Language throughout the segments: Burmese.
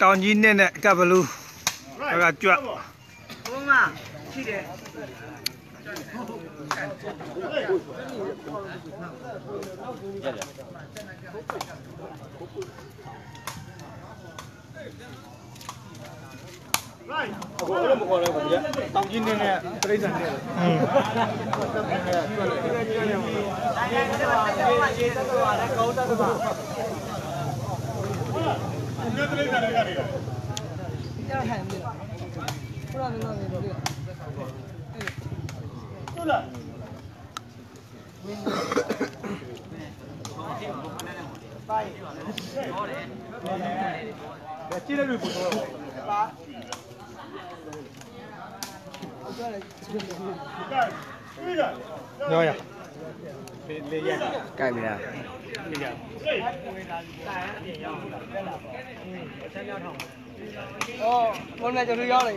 တောင်ကြီးနဲ့နဲ့ကပ်ဘလူးဘက်ကကြွတ်ဘုံမရှိတယ်အခုအဲ့လိုမခေါ်လဲဘူးဗျတောင်ကြီးနေနဲ့ပြိဿန်နဲ့อืมကြည့်လိုက်လို့ပို့တော့ပြောရလေရက်ကြိုက်ပြီလားအော်ဘုံနဲ့ကျွန်တော်ရောက်နေ No, yeah. cái gì nào ô hôm nay cho đi do này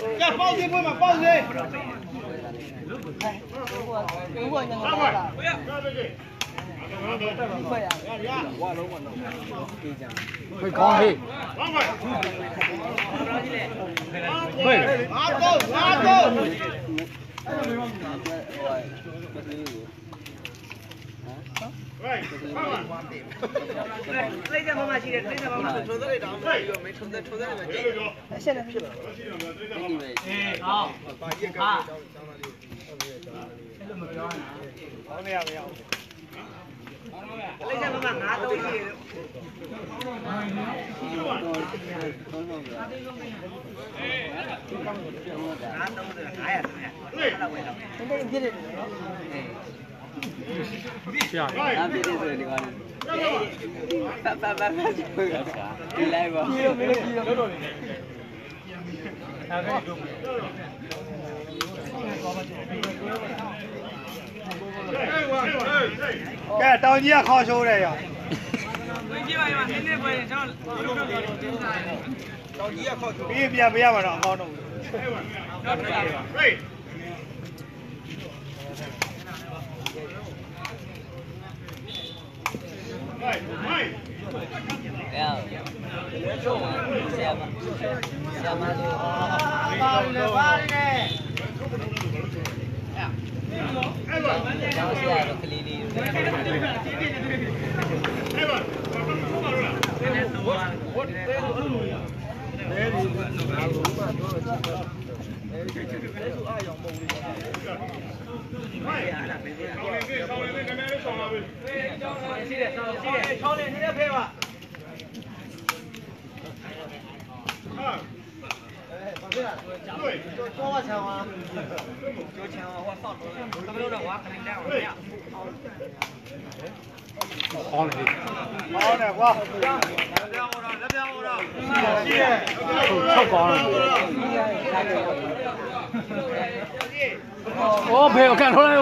ကပေါက်သေးပွဲမှာပေါက်သေးဘုံကညငါလာတာခွဲရဘယ်ကောင်းဟေးဘယ်ငါတော့ငါတော့လိမ့်တဲ့ဘုံမရှိတယ်လိမ့် 喂，你在谢谢系列，你在宝马。车子里装备一没车在车在里面。谢在是。哎，好。把叶卡。这么漂。好的呀，不要。你在宝拿东西。拿东西，拿呀拿呀，拿到位了。现。哎。 ပြည့်တယ်နော်ပြရနာပြည့်တယ်ဆိုရင်ဒီကောင်ပတ်ပတ်ပတ်ပတ်ပြောတာဒီလိုက်ပါပြီးတော့ပြီးတော့ပြီးတော့အဲ့ဒါတို့ကဲတောင်ကြီးကခေါ်ရှိုးတယ်ရောဝင်ကြည့်ပါရမနည်းနည်းပဲကျွန်တော်ဒီလိုတော့တင်းစားတယ်ပြီးပြန်ပြရမှာတော့အကောင်းတော့တော့တရားတယ် 好嘞好嘞哇太棒了我朋友干出来了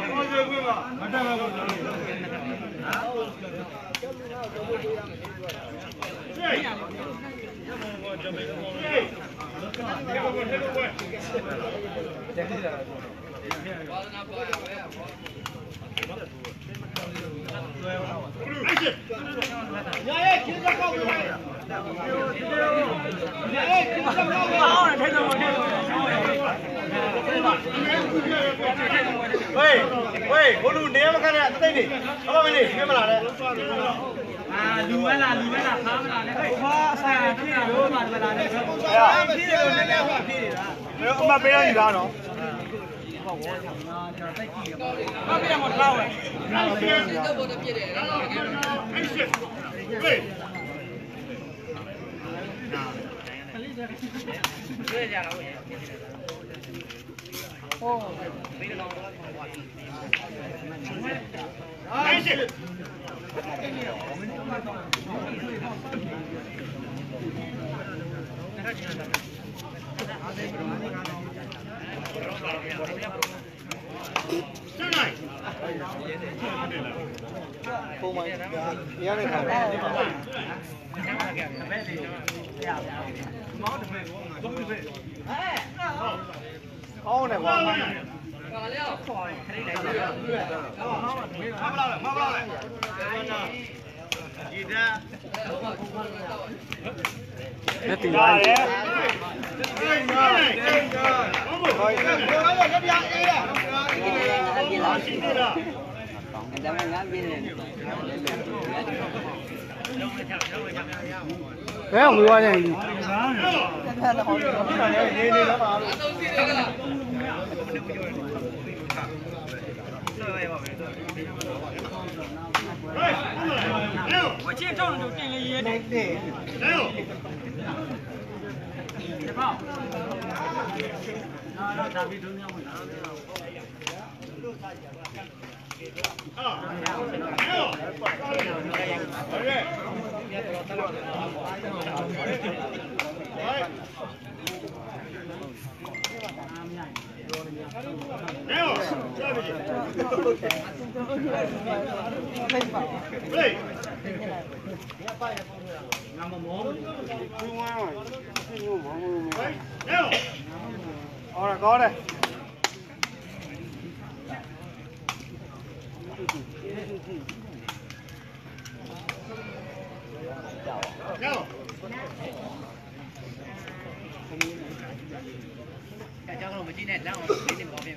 好好好 တော့တောင်ကြီးရှုပ်ရတယ်ရတိုင်းတယ်ဘယ်လိုသိလဲအဲ့ဒါတူလားအဲ့ဒါပဲနော်ဟောတယ်ကောင်းတယ်ဝေးဝေးဘလူနေမခနဲ့တိတ်နေဘာမနေပြမလာနဲ့အာလူမလားလူမလားဖားမလားလဲဖားအဆိုင်ဖြစ်လို့မှမလားလဲဖြစ်တယ်လို့နည်းနည်းဟောဖြစ်နေတာဘယ်အမပေးရယူလားနော်ဘာပြမလားဝဲပုံမှန်ရရတဲ့ခါကောင်းတယ်ကွာမမလာလေမမလာလေဒီဒါလက်တီလာတယ်ဟိုးဟိုးဟိုးလက်ပြအေးရရှိသေးလားဒါမှငါ 开始。进来。不嘛，你让你看。哎。好嘞，我。妈不到了，妈不到了。你这。那顶哪里？Hãy subscribe cho kênh Ghiền Mì Gõ Để không bỏ lỡ những video hấp dẫn ஏன் உங்க வாஜா இது ஆ Ahora, ahora. Thank you. Go. Cả cho nó một chi nét ra một cái điểm có việc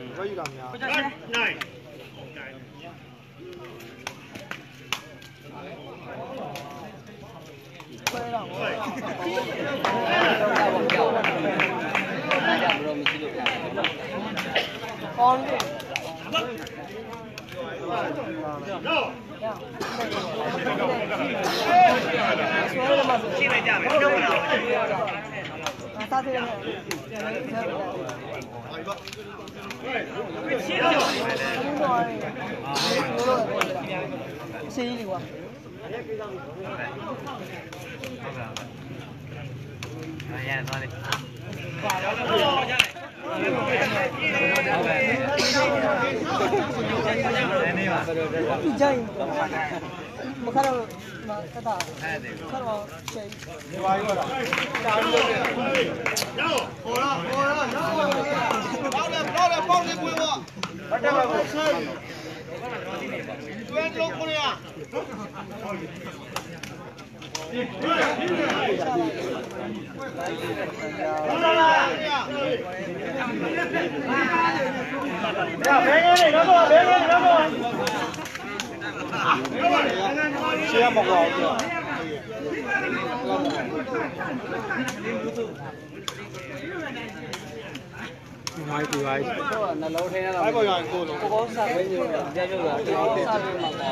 回家吃 တော့အလုပ်ပေးညခုလည်းချုပ်ခါလာမိရတာလာဆုံးမကြည့်ဘူးသူတို့ તથા સર્વ ભેગો ભેગો ભેગો ချုပ်လို့စေကမတော့စေကမတော့နားဘာယူဘာယူလာများဒါကြောင့်ဘရောမရှိလို့ပြန်ရှင်းလိုက်ကြမယ်ပြောမလားဟဒီကြိုင်မခါတော့မတတ်တာခါတော့ချိန်မိုင်းပြီးပါပြီတော့နှလုံးထဲတော့ဘိုက်ပေါ်ရကိုလုံးဘောစားပဲညို့တယ်ကြွကြွတာတော်စားပဲမှာပါ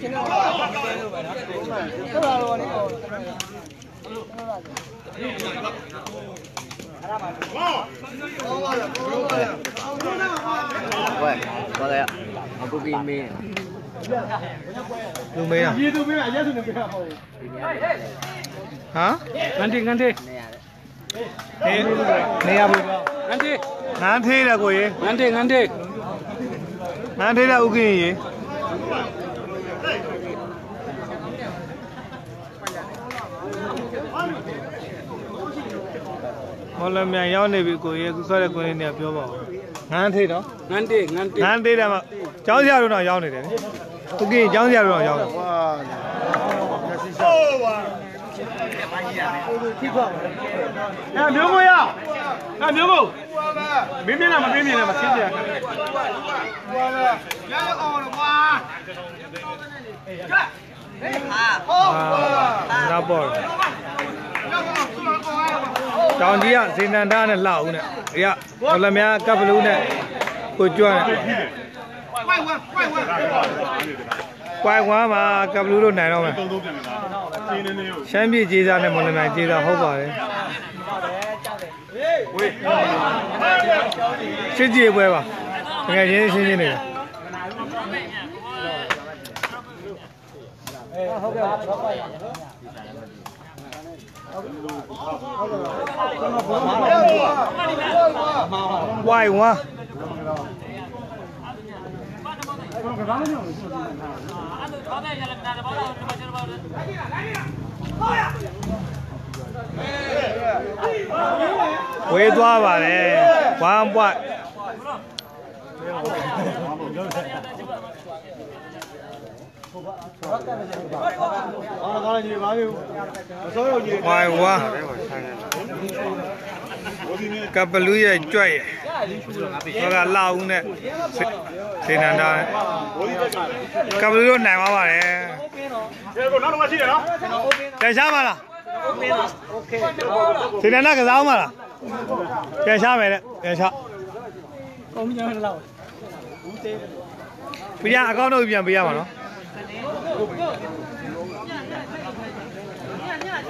ရှင်းတော့ပဲလို့ပဲနော်ဆက်လာတော့လည်းဟိုဝဲဘာလဲအခုပြီးမင်း လူမေးอ่ะရေသူမင်းအရက်သူနေပြတာဟုတ်ဟမ်ငန်းတီငန်းတီနေရတယ်နေနေရဘူးငန်းတီငန်းသေးတယ်ကိုရေငန်းတီငန်းတီငန်းသေးတဲ့ဥက္ကင်းရေမော်လမြိုင်ရောက်နေပြီကိုရေခုဆွဲတဲ့ကိုရင်းနေပြောပါဦးငန်းသေးတော့ငန်းတေငန်းတေငန်းသေးတယ်မှာ ကျောင်းဆရာတို့တော့ရောက်နေတယ်လေဥက္ကင်းကျောင်းဆရာတို့တော့ရောက်တယ်အဲမျိုးမရအဲမျိုးမမင်းမင်းလားမမင်းမင်းလားမဆင်းကြရရရအောင်ကွာအာနောက်ပေါ်တောင်ကြီးကဇေနန္ဒာနဲ့လှအောင်နဲ့အေးကဘလမြားကပ်ဘလူးနဲ့ကိုကျွမ်းနဲ့ ဝိုင်ဝမ်ဝိုင်ဝမ်ကွိုင်ကွာမှာကပ်ဘလူးတို့နိုင်တော့မယ်ရှမ်းပြည်ကျေးစားနဲ့မော်လမြိုင်ကျေးစားဟုတ်ပါတယ်ရှင်းကြည့်ပွဲပါငယ်ချင်းရှင်းချင်းနေတယ်ဝိုင်ဝါ ဝေးသွားပါတယ်1 point အော်ကောင်းကြီးပါပြီမစိုးရုံကြီးဝိုင်ဝါ ကပ်ဘလူးရဲ့ကြွက်ရဲ့ဟောကလာဦးနဲ့စေနန္ဒာနဲ့ကပ်ဘလူးတို့နိုင်သွားပါတယ်ဒီကောနောက်တော့ရှိတယ်နော်ပြန်ရှားမလားစေနန္ဒာကစားမလားပြန်ရှားမယ်တဲ့ပြန်ရှားကုန်းကြီးလောက်ပြန်အကောင့်တော့ပြန်ပေးရမှာနော်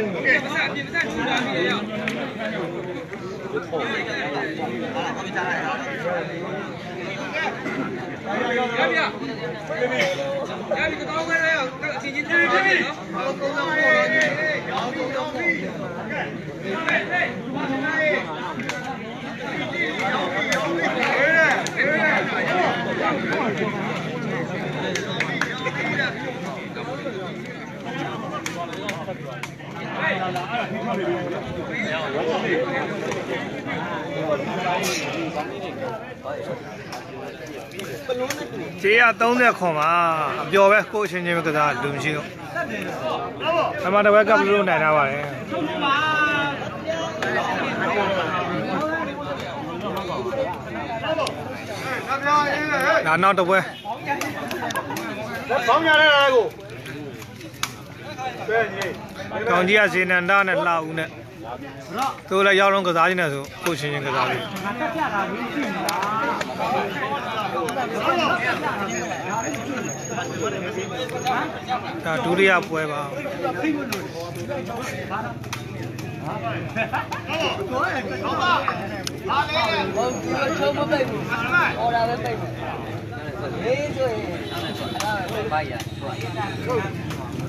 你们在你们在吃饭没有啊 ကျေးရ30ခွန်ပါအပျော်ပဲကိုယ့်အချင်းချင်းပဲကစားလူမရှိတော့အမှန်တကယ်ကပ်လို့နိုင်တာပါတယ်ဒါနောက်တစ်ပွဲဘောင်းရတဲ့လားကို ပဲကြီးကောင်ကြီးကဇေနန္ဒနဲ့လှဦးနဲ့သူလည်းရောက်လုံးကစားခြင်းနဲ့ဆိုကိုချင်းချင်းကစားပြီငါတက်ပြတာမင်းကြည့်နေတာဒါဒုတိယပွဲပါဟုတ်ဒီလိုချုံမပိတ်ဘူးဟောတာပဲပိတ်မယ်လေးဆိုရင်အဲ့ဒါပဲဘိုက်ရဟုတ်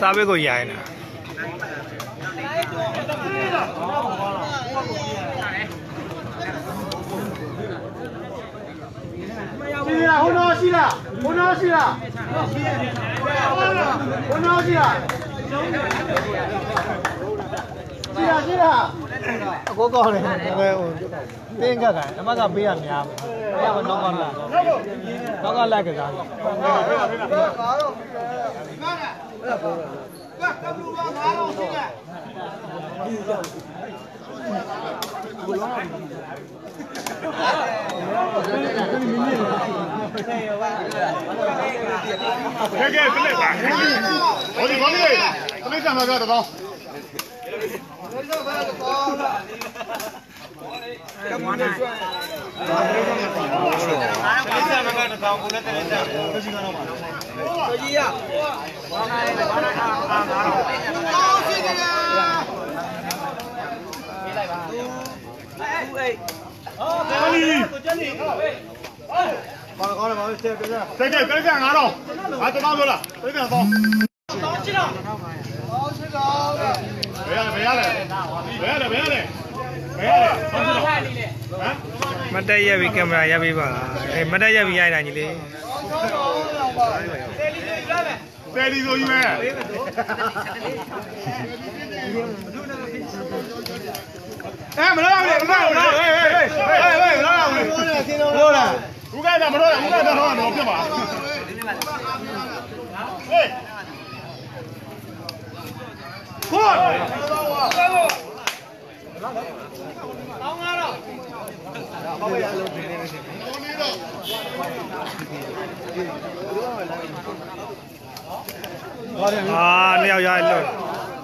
စားဘက်ကိုရိုင်းတာရှိလားဟိုတော့ရှိလားဟိုတော့ရှိလားဟိုတော့ရှိလားရှိလားရှိလား အကိုကောင်းတယ်ဒါပေမဲ့ဟိုတင်းကကန်အမကပေးရများမယ်အဲ့ဒါမတော့ကောင်းလားတော့ကလိုက်ကစားတယ်ကဲကဲပြလိုက်ပါဘောဒီဘောဒီတမိတ်ဆံမှာကတော့ကောင်းဘောဒီဘာကောင်းလဲဘာလို့ဆက်ပြကြကဲကဲ Đây kìa, cái này ngá đâu. À, tôi bao nhiêu là? Cái này là to. တ်တက်ရက်ပြီးကင်မရာရပ်ပြီးပါအဲမတ်တက်ရက်ပြီးရိုက်တာညီလေးတယ်လီဆိုယူမယ်အဲမလားမလားမလားမလားဟေးဟေးဟေးဟေးဟေးမလားမလားလို့လားဦးကဲ့မတော့ဦးကဲ့တော့တော့ဖြစ်ပါဟေးကို အာနှစ်ယောက်ရိုက်လို့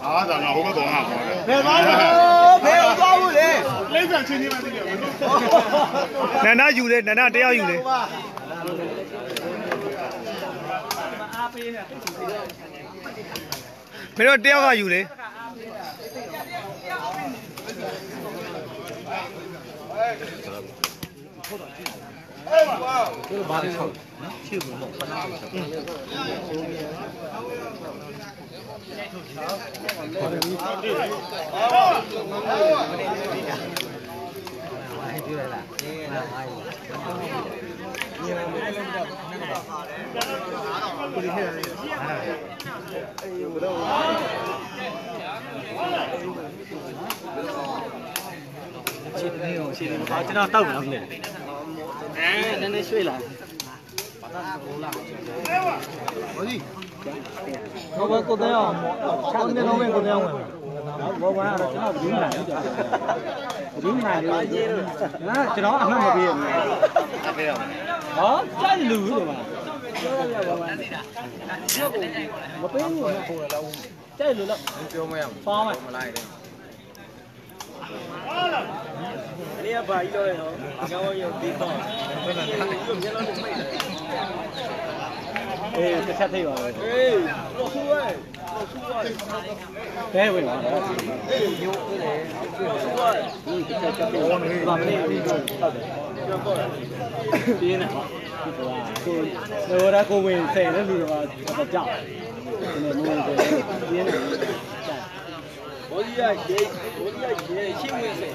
အားသာငါဟိုဘက်တော့ငါပါဘယ်သွားလဲဘယ်သွားဘူးလဲလိမ့်ဆန်ချင်းချင်းမှသိတယ်နန္ဒယူလေနန္ဒတယောက်ယူလေအားပေးနေမင်းတို့တယောက်ကယူလေ 这八的臭，气不浓，不难受。哎呦，我的妈！这那到不了嘞。哎，那那睡了。我去。我我过冬要，我那冬没过冬要问。我我俺这那云南的，云南的，那这那俺那边。那边。啊，在路的嘛。我背我那过来了，在路了。你叫我呀？方嘛。我来的。好了。 ယ်မလိုက်တယ်လေးကဘာကြီးတော့လဲနော်ငါ့ရောပြီးတော့ဘယ်လိုလဲရုပ်မျက်လုံးနဲ့မိတ်တယ်အေးတစ်ချက်ထိပ်ပါပဲအေးတော့ဆူရဲတော့ဆူရဲဘဲဝင်ပါတော့အေးညို့လေဆူရဲဘာမလေးပြီးတော့ဟုတ်တယ်ပြောတော့ပြင်းနေဟောဒီကွာကိုဟိုရကိုဝင်ဆယ်တဲ့လူတော့ကြောက်ဒီနေ့မဝင်တယ်ပြင်းနေကြောက် ဘောကြီးကရေဘောကြီးကရေရှင်းဝင်စေ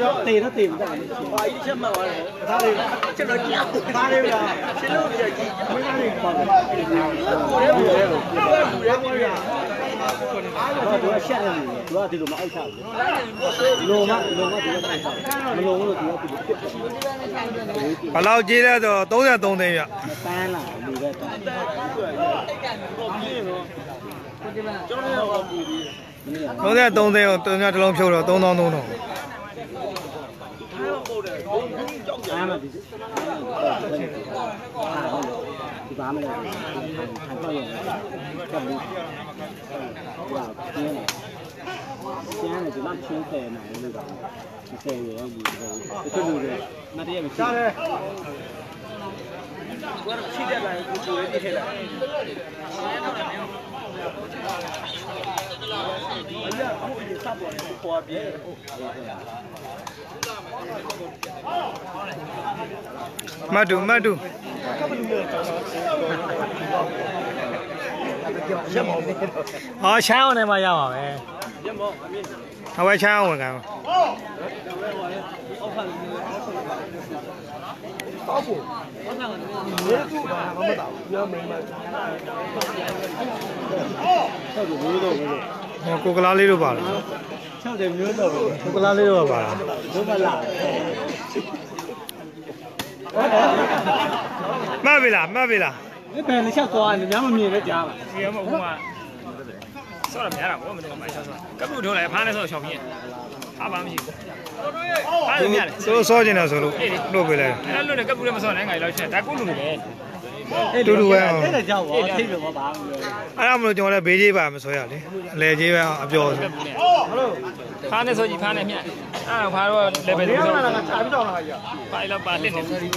တော့တေတော့တေမတက်ဘူးဘာကြီးချက်မှတ်သွားတယ်ဒါလေးချက်တော့ကြောက်ဒါလေးဗျာရှင်းလို့ပြကြီးမင်းသားတွေပေါ့ကိုရဲကိုရဲကိုရဲကိုရဲကိုရဲ 主要县里主要这种嘛爱上，龙嘛龙嘛主要爱上，龙嘛主要不。把老鸡呢都都在东那边。搬了，里边搬。都在东那边，东那这龙飘了，东东东东。俺们，俺们，俺们，俺们，俺们。 ကိုတုံးများတစ်လုံးဖြုတ်တော့3300အားမဒီဒီဘာမလဲထိုင်တော့ရတယ်ကပ်ဘူးဟာကျင်းတယ်ကျင်းတယ်ဒီမှာချင်းဆယ်နိုင်လို့တော့ဒီဆယ်ရယ်ဒီဒီလိုတွေမတည့်ရမရှိစားတယ်ကိုကချိတက်လာရင်ကိုပူရဲပြစ်ထည့်လိုက်အရာအခုအရင်စပေါ်နေပေါ်ပြဲမတ်တူမတ်တူ ရက်မောင်ဟောချမ်းအောင်နဲ့မှရပါပဲရက်မောင်အမြင့်ဟောပဲချမ်းအောင်ဝင်ကန်ရဲကူပါမမတာညမင်းမဟုတ်တယ်မျိုးတော့ဘူးဟောကိုကလားလေးတို့ပါလား6တယ်မျိုးတော့ဘူးကိုကလားလေးတို့ပါလားဘုမလာမှတ်ပြီလားမှတ်ပြီလားဒီ ဘယ်နှစ်ချက်သွားနေများမမြင်နဲ့ကြားပါဒီရမဟုတ်ကဆောရများတာဘောမလို့မိုက်ဆောဆောကပ်ဘူးထိုးလိုက်ဖားနေဆောရှောက်ပြင်းဟာဘာမှမရှိဘူးဟာလည်းများတယ်သူတို့စောကျင်တယ်ဆိုလို့လို့ပြလိုက်အဲ့လိုနဲ့ကပ်ဘူးလည်းမဆောနိုင်ငါလောက်ချက်ဒါကုလူတွေပဲတူတူပဲအောင်အဲ့ဒါကြောက်ပါထိပ်ပြောပါဘူးအဲ့ဒါမလို့ကျွန်တော်လည်းဘေးကြီးပါမဆိုရလေအလဲကြီးပဲအောင်အပျော်ဆိုကပ်ဘူးနဲ့ဖားနေဆောကြီးဖားနေမြတ် အဲ့ဖားတော့ level 2ဆော ကချာပြီးတော့လာကြီး ဖားလောက်ပါလှစ်နေပြီ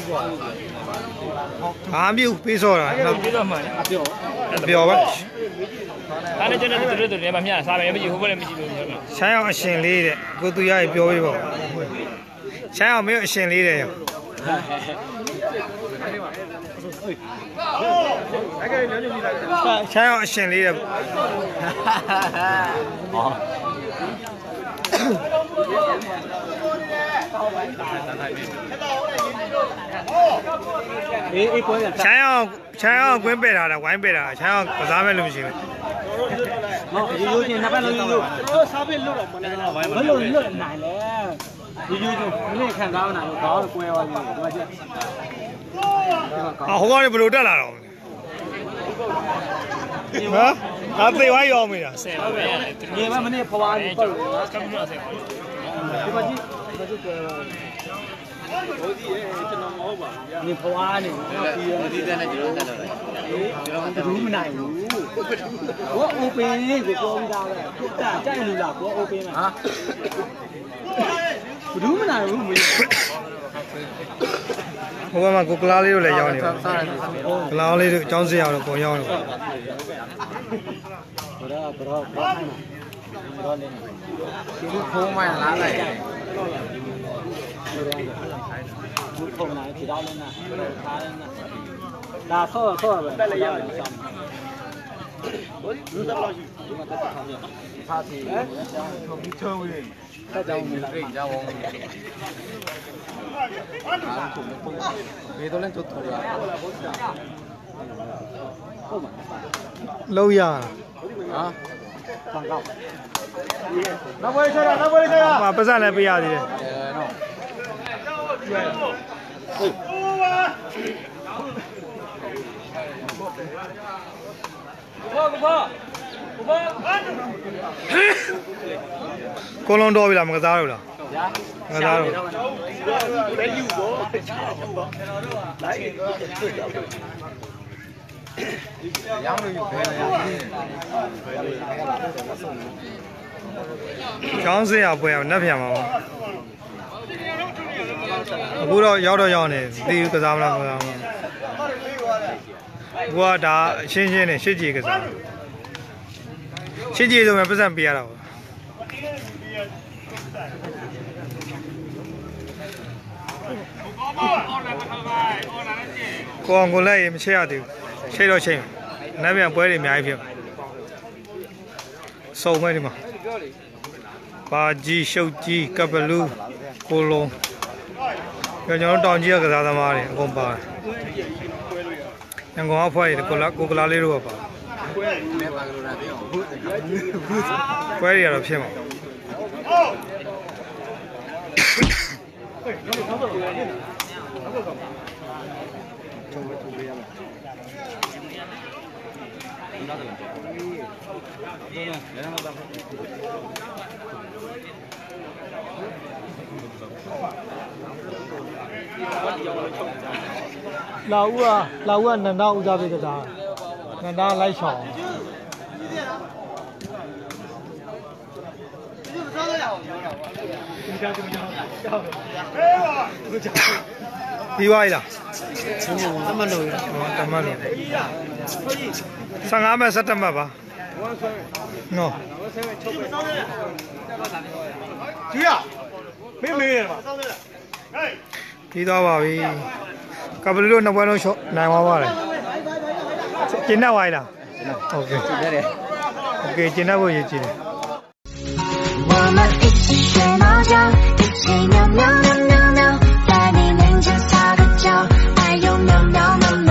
ဘာမြူပေးစောတာနောက် ပြီးတော့မှန် အပြော အပျော်ပဲ ဖားနေကျတဲ့တူတူတွေမှမြတ်စားပဲမရှိဟိုဘက်လည်းမရှိလို့ပြောတာ ချမ်းအောင်အရှင်လေးတဲ့ကိုသူရရပြောပေးပါချမ်းအောင်မင်းအရှင်လေးတဲ့ရော အဲ့ကလေးညညပြီးလာတယ် ချမ်းအောင်အရှင်လေးတဲ့ အေးအေးပွဲကချမ်းအောင်ချမ်းအောင်ကွင်းပယ်တာတာဝိုင်းပယ်တာချမ်းအောင်ကစားမဲ့လို့မရှိဘူးမဟုတ်ဒီလိုချင်းနှစ်ပတ်လုံးယူလို့တို့စားပြီးလွတ်တော့မနေတော့ဘယ်လိုလွတ်နိုင်လဲယူယူချင်းမင်းခံစားမနိုင်ဘူးကောင်းကွဲသွားပြီဒီမှာချက်အာဟိုကနေဘယ်လိုတက်လာတော့ဟာငါသေဝိုင်းရောင်းမိတာဆယ်ပါပဲရတယ်ငယ်မမနေ့ဖွားပြီးပတ်လို့ကပ်ဘူးတော့ဆယ် ဒီမှာကြည့်ဒီမှာကြည့်ကွဲသွားဟိုဒီရဲ့ကျွန်တော်မဟုတ်ပါဘူးဗျာနေဖွားနေပြီးရမသိတဲ့နဲ့ကျွန်တော်တက်တော့တယ်ကျွန်တော်ဘူးမနိုင်ဘူးဘော open ကိုပြောပြီးသားပဲကိုတာကြိုက်လို့လားဘော open မှာဟာဘူးမနိုင်ဘူးမင်းဟိုဘက်မှာကိုကလားလေးတို့လည်းရောင်းနေပါကလားလေးတို့အကြောင်းစရာတော့ပုံရောင်းနေပါဘရောဘရောဘောခိုင်းမှာဘရော chú khô mày lá này chú khô này thì đau lên nè đau lên nè đà khô khô rồi đây là giờ chúng ta thì không chơi ta đâu mình rình ra ông à? Cũng không vì tôi lên chụp thôi lâu giờ à? hả? ဆောင်ရဖားစီဟမ်ဒီထုံးဝင်တက်ကြောင်မြင်လာကြောင်းဘေးတော့လည်းတူတူရဟုတ်မှာလုံးရဟာဖန်ကောက်နောက်ပွဲချတာနောက်ပွဲချတာမှာပတ်စံလည်းပေးရသေးတယ်အဲနော်ကိုလုံးတော်ပြီလားမကစားတော့လားညာမကစားတော့ဘယ်ယူတော့ချာယူတော့လိုက် ရောင်းလို့ဘယ်လဲကျောင်းစရာပွဲအောင်နှက်ပြန်ပါဦးအခုတော့ရောက်တော့ရောက်နေသိဘူးကစားမလားမကစားဘူးကိုကဒါအရှင်းရှင်းနဲ့ရှစ်ကြီးကစားရှစ်ကြီးဆိုမှပတ်စံပေးရတာပေါ့ကိုအောင်ကိုလည်းရေမချက်ရသေးဘူး ချိတ်တော့ချိန်နှက်ပြန်ပွဲတွေအများကြီးဖြစ်စုံမဲ့ဒီမှာပါကြီးရှုပ်ကြီးကပ်ဘလူးကိုလုံးကျွန်တော်တို့တောင်ကြီးကကစားသမားတွေအကုန်ပါတယ်ရန်ကုန်အဖွဲတွေကိုလာကိုကလာလေးတို့ကပါကွဲရတော့ဖြစ်မှာ လာဦးကလာဦးကနန္ဒဦးစားပေးကြတာနန္ဒလိုက်ချောင်းပြီးသွားပြီလားတမတ်လို့တမတ်လို့ 15မဲ့17မဲ့ပါနော်ကျူရမင်းမေးရမှာပြီးသွားပါပြီကပလီလို့နှစ်ပွဲလုံးရှော့နိုင်သွားပါတယ်ကျင်းတတ်ပါလားโอเคကျင်းတတ်တယ်โอเคကျင်းတတ်ဖို့ရည်ကြည်တယ်我们一起学猫叫，一起喵喵喵喵喵，在你面前撒个娇，哎呦喵喵喵喵。